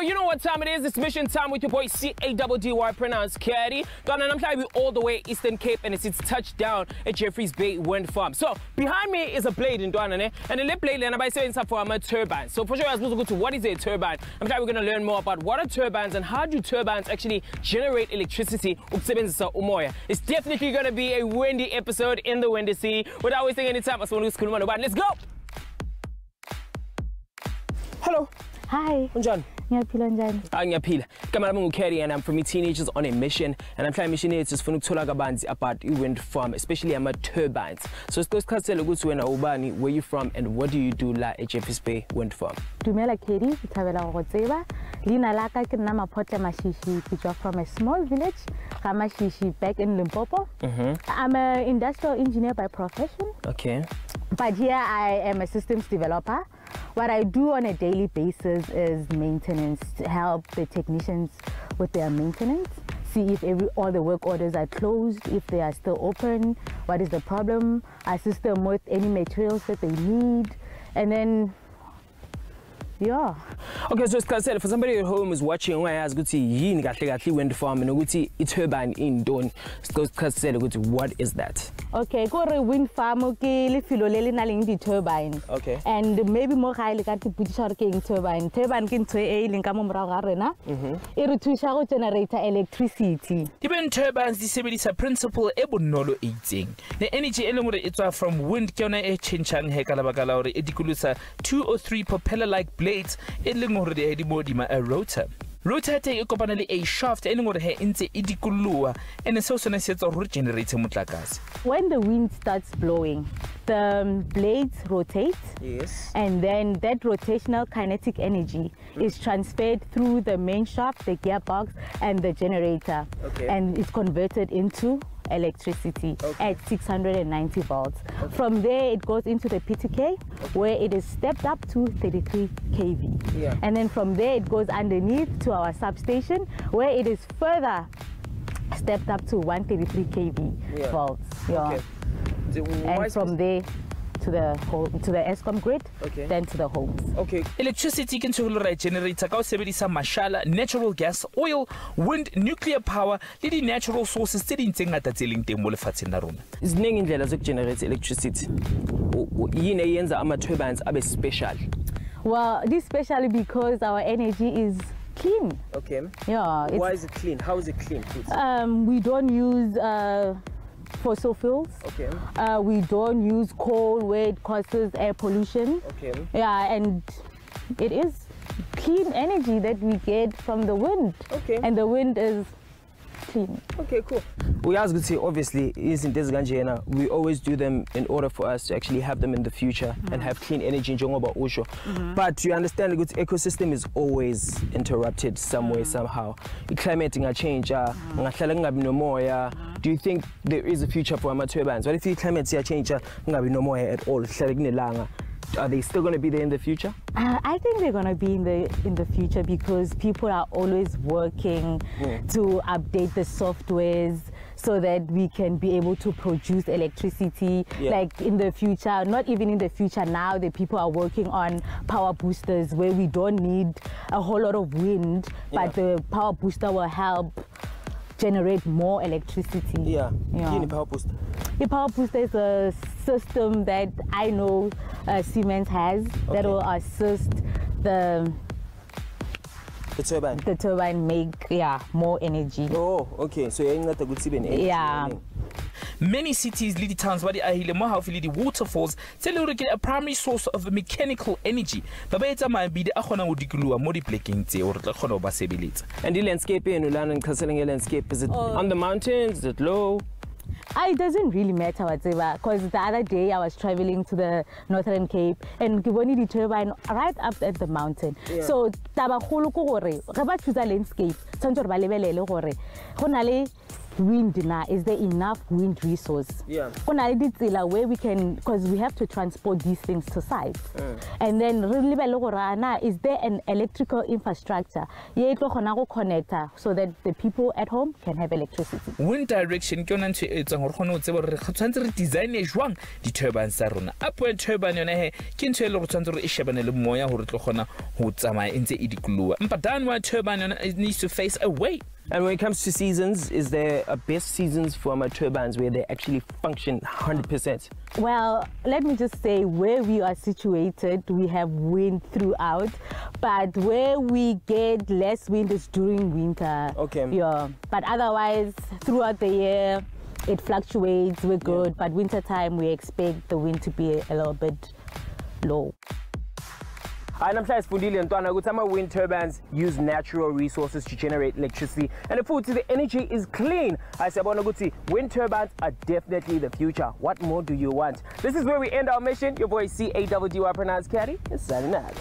Yo, you know what time it is? It's mission time with your boy C-A-D-D-Y pronounced Caddy. Donna, and I'm trying to all the way Eastern Cape and it's its touchdown at Jeffreys Bay Wind Farm. So behind me is a blade in Donna, and the blade and I'm saying for a turbine. So for sure, I was going to go to what is a turbine? I'm trying we're going to learn more about what are turbines and how do turbines actually generate electricity. It's definitely going to be a windy episode in the windy sea. Without wasting any time, let's go! Hello. Hi. Unjani? Ngiyaphila njani? Ah ngiyaphila. Igama lami nguKerry and I'm from Teenagers on a Mission and I'm trying mission yethu sifuna ukuthola kabanzi about i-wind farm especially ama turbines. So sicela sichazele ukuthi wena ubani, where you from and what do you do la at Jeffreys Bay Wind Farm? Dumela Kerry, ke thabela go tseba. Leina la ka ke nna Maphotle Mashishi, ke tswa from a small village, ga Mashishi back in Limpopo. Mhm. I'm an industrial engineer by profession, Okay. but here I am a systems developer. What I do on a daily basis is maintenance, to help the technicians with their maintenance, see if every all the work orders are closed, if they are still open, what is the problem, assist them with any materials that they need, and then yeah. Okay, so sichazele for somebody at home is watching ungayazi ukuthi yini kahle kahle i-wind farm nokuthi i-turbine. Sicela sichazele ukuthi what is that? Okay, kore wind farm ke lefelo le le nang le di-turbine Okay. and maybe mo gae le ka tipodiša gore ke eng turbine turbine ke ntho e e leng ka mo morago ga rena mhm. e re thuša go generator electricity Di-wind turbines di sebedisa principle e bonolo e itseng energy e leng gore e tswa from wind ke yona e changang he ka lebaka la gore e dikolosa two or three propeller like blades e leng gore di di mo hodima a rotor rotor ya teng e kopana le a shaft e leng gore he e ntse e dikoloa ande seo sone se etsa gore re generate motlakase. When the wind starts blowing the um, blades rotate. Yes. and then that rotational kinetic energy is transferred through the main shaft the gearbox and the generator. Okay. and it's converted into electricity Okay. at 690 volts from there it goes into the ptk where it is stepped up to 33 kv Yeah. and then from there it goes underneath to our substation where it is further stepped up to 133 kv Yeah. volts yeah Okay. The- and from there to the home to the Eskom grid, Okay. then to the homes. Okay. electricity ke ntho e le gore e generator ka ho sebedisa mashala natural gas oil wind nuclear power le di-natural sources tse ding tse ngata tse leng teng mo lefatsheng la rona Ziningi indlela zokugenerate electricity. U- u- Yini eyenza ama turbines abe special? Well, this especially because our energy is clean. Okay. Yeah, Why is it clean? How is it clean? um, we don't use uh, fossil fuels. Okay. Uh, we don't use coal where it causes air pollution. Okay. Yeah, and it is clean energy that we get from the wind. Okay. And the wind is clean. Okay, cool. Uyazi ukuthi obviously izinto ezikanjena we always do them in order for us to actually have them in the future and mm-hmm. have clean energy njengoba usho. Mm-hmm. But you understand ukuthi ecosystem is always interrupted some way mm. somehow. The climate ingachange, mm. ngahlala kungabi nomoya. Mm-hmm. Do you think there is a future for ama turbines? What if i-climate iyachange no more at all? Are they still going to be there in the future? Uh, I think they're gonna be in the in the future because people are always working to update the softwares so that we can be able to produce electricity. Yeah. Like in the future, not even in the future now, the people are working on power boosters where we don't need a whole lot of wind, but the power booster will help generate more electricity. Yeah. Yeah. Power booster? The power booster is a system that I know uh, Siemens has that will assist the The turbine. the turbine make yeah more energy. Oh, okay. So you're yayinceda ukuthi ibe ne Yeah. many cities le di-towns ba di ahile mo gaufi le di-waterfalls tse le gore ke a primary source of mechanical energy ba ba etsa mabidi a kgonang go dikoloa mo diplekeng tseo re tla kgona go ba sebeletsa And the landscape yenu lana ngichazela nge-landscape is it Oh. on the mountains is it low Ah, It doesn't really matter whatever because the other day I was traveling to the Northern Cape and ke bone di-turbine right up at the mountain. Yeah. So tabakgolo ke gore ge ba choose landscape tshwanetse gore ba lebelele gore go na le wind na is there enough wind resource? Yeah. go na le ditsela where we can because we have to transport these things to sites mm. and then re lebelle gore ah, is there an electrical infrastructure kgona so that the people at home can have electricity? Wind direction ke yona ntho e etsang gore kgone go tseba gore re tshwanetse re designe jwang di-turbines tsa rona. Upwind turbine yona he ke ntho e le gore tshwanetse gore e shebane le moya gore tlo kgona go tsamaya e ntse e dikoloa mpa downward turbine yona needs to face away And when it comes to seasons, is there a best seasons for my turbines where they actually function 100%? Well, let me just say where we are situated, we have wind throughout, but where we get less wind is during winter. Okay. Yeah, but otherwise, throughout the year, it fluctuates. We're good, but winter time we expect the wind to be a little bit low. Hayi namhlanje sifundile ntwana ukuthi ama-wind turbines use natural resources to generate electricity and futhi the energy is clean. I hayi siyabona ukuthi wind turbines are definitely the future. What more do you want? This is where we end our mission. Your boy c-a-w-d-y pronounced caddy is signing out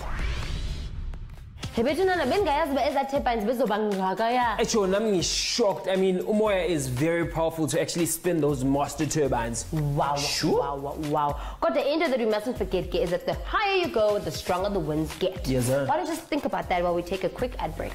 hebethunana bengingayazi uba ezaa turbines bezoba ngaka ya Echo, nami ngi-shocked i mean umoya is very powerful to actually spin those master turbines. Wow Sure. wow wow wow. Kodwa into that we mustn't forget ke, is that the higher you go the stronger the winds get. Yes, sir. why don't you just think about that while we take a quick ad break